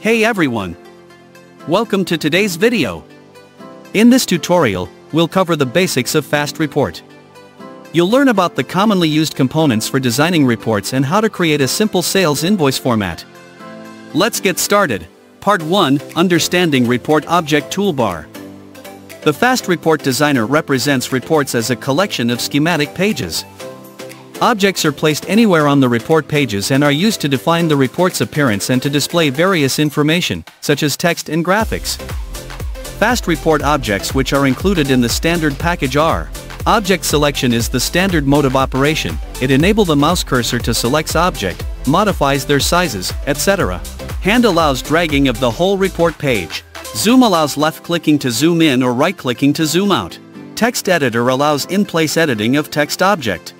Hey everyone! Welcome to today's video. In this tutorial, we'll cover the basics of Fast Report. You'll learn about the commonly used components for designing reports and how to create a simple sales invoice format. Let's get started. Part 1, Understanding Report Object Toolbar. The Fast Report Designer represents reports as a collection of schematic pages. Objects are placed anywhere on the report pages and are used to define the report's appearance and to display various information, such as text and graphics. Fast report objects which are included in the standard package are Object selection is the standard mode of operation, it enable the mouse cursor to selects object, modifies their sizes, etc. Hand allows dragging of the whole report page. Zoom allows left-clicking to zoom in or right-clicking to zoom out. Text editor allows in-place editing of text object.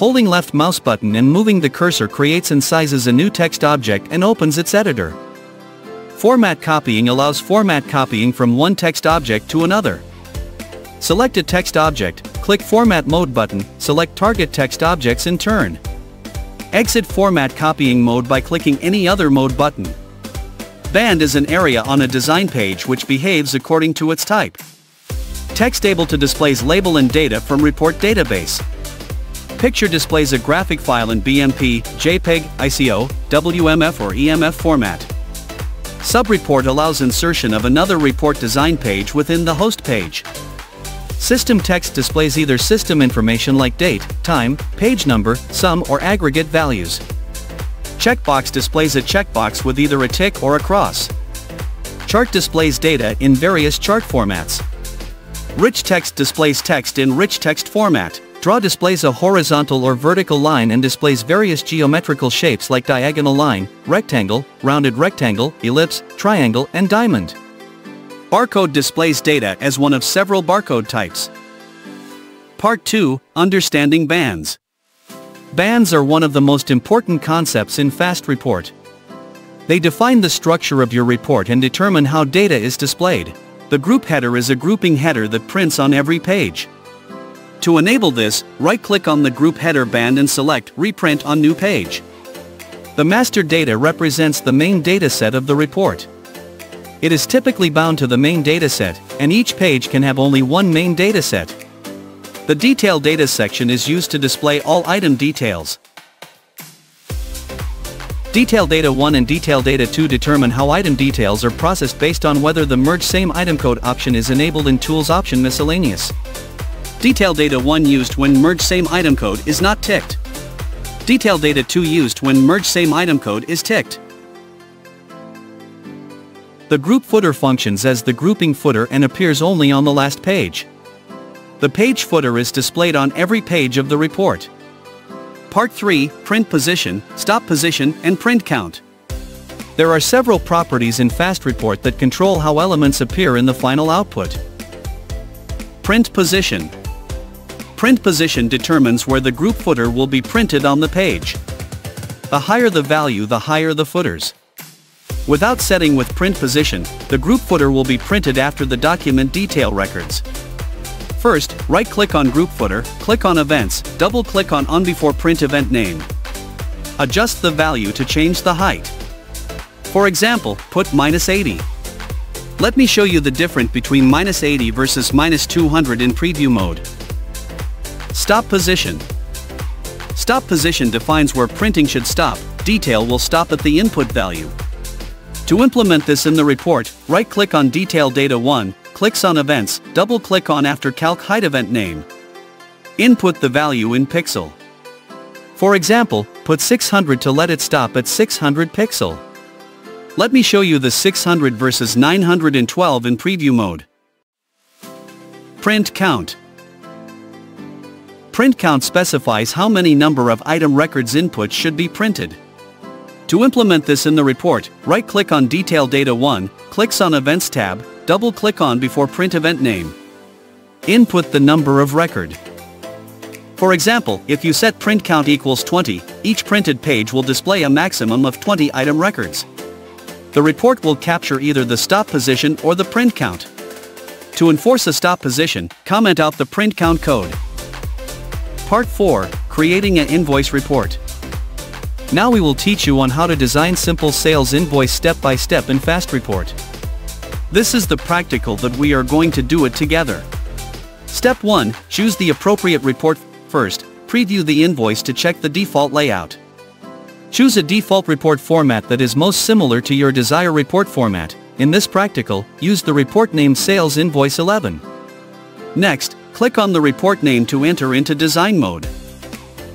Holding left mouse button and moving the cursor creates and sizes a new text object and opens its editor. Format copying allows format copying from one text object to another. Select a text object, click Format Mode button, select target text objects in turn. Exit format copying mode by clicking any other mode button. Band is an area on a design page which behaves according to its type. Text able to displays label and data from report database. Picture displays a graphic file in BMP, JPEG, ICO, WMF or EMF format. Subreport allows insertion of another report design page within the host page. System text displays either system information like date, time, page number, sum or aggregate values. Checkbox displays a checkbox with either a tick or a cross. Chart displays data in various chart formats. Rich text displays text in rich text format. Draw displays a horizontal or vertical line and displays various geometrical shapes like diagonal line, rectangle, rounded rectangle, ellipse, triangle, and diamond. Barcode displays data as one of several barcode types. Part 2, Understanding Bands. Bands are one of the most important concepts in Fast Report. They define the structure of your report and determine how data is displayed. The group header is a grouping header that prints on every page. To enable this, right-click on the group header band and select Reprint on New Page. The master data represents the main dataset of the report. It is typically bound to the main dataset, and each page can have only one main dataset. The Detail Data section is used to display all item details. Detail Data 1 and Detail Data 2 determine how item details are processed based on whether the Merge Same Item Code option is enabled in Tools option Miscellaneous. Detail data 1 used when merge same item code is not ticked. Detail data 2 used when merge same item code is ticked. The group footer functions as the grouping footer and appears only on the last page. The page footer is displayed on every page of the report. Part 3, Print Position, Stop Position and Print Count. There are several properties in Fast Report that control how elements appear in the final output. Print Position Print position determines where the group footer will be printed on the page. The higher the value the higher the footers. Without setting with print position, the group footer will be printed after the document detail records. First, right-click on Group Footer, click on Events, double-click on On Before Print Event Name. Adjust the value to change the height. For example, put minus 80. Let me show you the difference between minus 80 versus minus 200 in preview mode. Stop position. Stop position defines where printing should stop, detail will stop at the input value. To implement this in the report, right-click on Detail Data 1, clicks on Events, double-click on After Calc Height Event Name. Input the value in pixel. For example, put 600 to let it stop at 600 pixel. Let me show you the 600 versus 912 in preview mode. Print count. Print count specifies how many number of item records inputs should be printed. To implement this in the report, right-click on Detail Data 1, clicks on Events tab, double-click on before print event name. Input the number of record. For example, if you set print count equals 20, each printed page will display a maximum of 20 item records. The report will capture either the stop position or the print count. To enforce a stop position, comment out the print count code. Part 4, Creating an Invoice Report. Now we will teach you on how to design simple sales invoice step by step in Fast Report. This is the practical that we are going to do it together. Step 1, choose the appropriate report first, preview the invoice to check the default layout. Choose a default report format that is most similar to your desired report format. In this practical, use the report named Sales Invoice 11. Next, click on the report name to enter into design mode.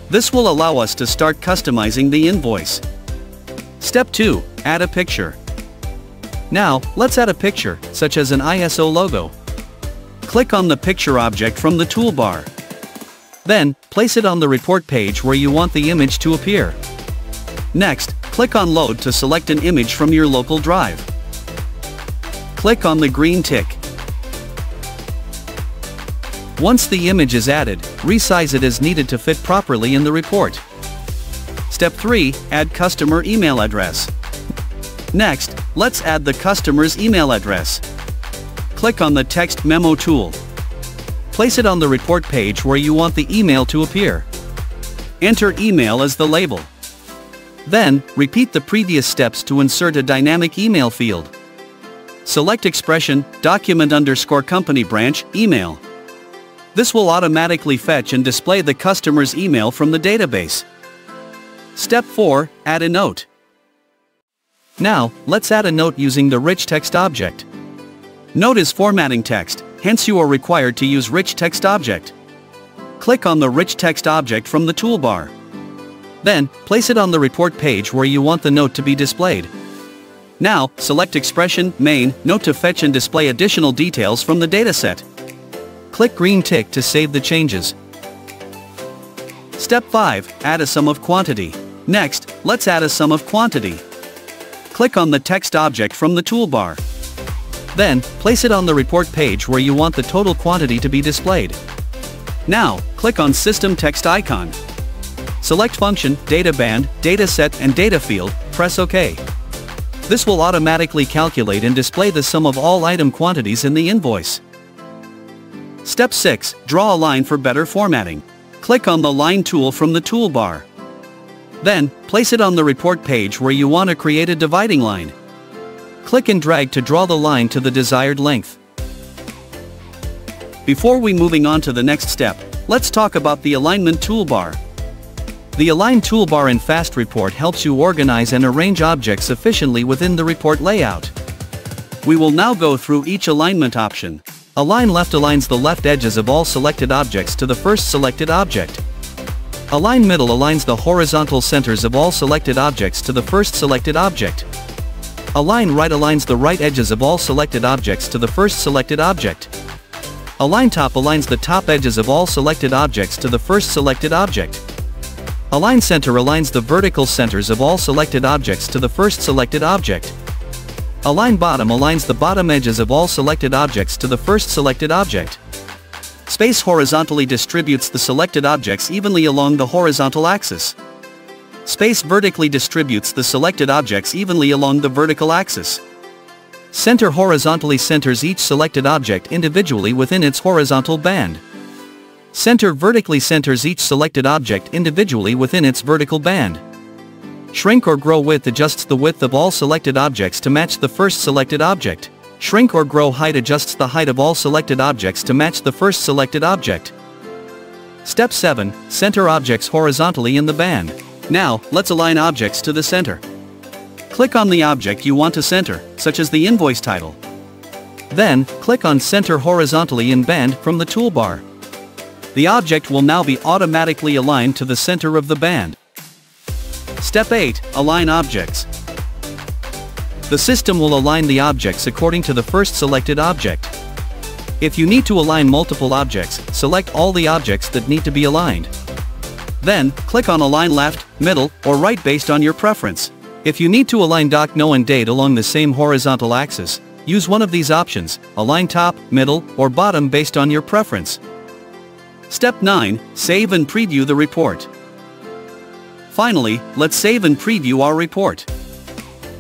This will allow us to start customizing the invoice. Step 2, add a picture. Now, let's add a picture, such as an ISO logo. Click on the picture object from the toolbar. Then, place it on the report page where you want the image to appear. Next, click on Load to select an image from your local drive. Click on the green tick. Once the image is added, resize it as needed to fit properly in the report. Step 3, add customer email address. Next, let's add the customer's email address. Click on the text memo tool. Place it on the report page where you want the email to appear. Enter email as the label. Then, repeat the previous steps to insert a dynamic email field. Select expression, document underscore company branch, email. This will automatically fetch and display the customer's email from the database. Step 4, add a note. Now, let's add a note using the rich text object. Note is formatting text, hence you are required to use rich text object. Click on the rich text object from the toolbar. Then, place it on the report page where you want the note to be displayed. Now, select Expression, Main, Note to fetch and display additional details from the dataset. Click green tick to save the changes. Step 5, add a sum of quantity. Next, let's add a sum of quantity. Click on the text object from the toolbar. Then, place it on the report page where you want the total quantity to be displayed. Now, click on System Text icon. Select Function, Data Band, Data Set and Data Field, press OK. This will automatically calculate and display the sum of all item quantities in the invoice. Step 6, draw a line for better formatting. Click on the Line tool from the toolbar. Then, place it on the report page where you want to create a dividing line. Click and drag to draw the line to the desired length. Before we moving on to the next step, let's talk about the Alignment toolbar. The Align toolbar in Fast Report helps you organize and arrange objects efficiently within the report layout. We will now go through each alignment option. Align left aligns the left edges of all selected objects to the first selected object. Align middle aligns the horizontal centers of all selected objects to the first selected object. Align right aligns the right edges of all selected objects to the first selected object. Align top aligns the top edges of all selected objects to the first selected object. Align center aligns the vertical centers of all selected objects to the first selected object. Align bottom aligns the bottom edges of all selected objects to the first selected object. Space horizontally distributes the selected objects evenly along the horizontal axis. Space vertically distributes the selected objects evenly along the vertical axis. Center horizontally centers each selected object individually within its horizontal band. Center vertically centers each selected object individually within its vertical band. Shrink or grow width adjusts the width of all selected objects to match the first selected object. Shrink or grow height adjusts the height of all selected objects to match the first selected object. Step 7, center objects horizontally in the band. Now, let's align objects to the center. Click on the object you want to center, such as the invoice title. Then, click on Center horizontally in band from the toolbar the object will now be automatically aligned to the center of the band. Step 8, Align Objects. The system will align the objects according to the first selected object. If you need to align multiple objects, select all the objects that need to be aligned. Then, click on Align Left, Middle, or Right based on your preference. If you need to align doc no and date along the same horizontal axis, use one of these options, align top, middle, or bottom based on your preference. Step 9, Save and preview the report. Finally, let's save and preview our report.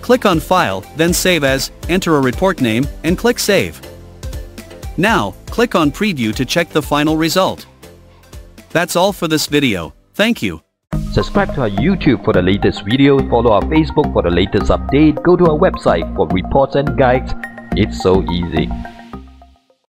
Click on File, then Save As, enter a report name, and click Save. Now, click on Preview to check the final result. That's all for this video, thank you. Subscribe to our YouTube for the latest videos, follow our Facebook for the latest update, go to our website for reports and guides. It's so easy.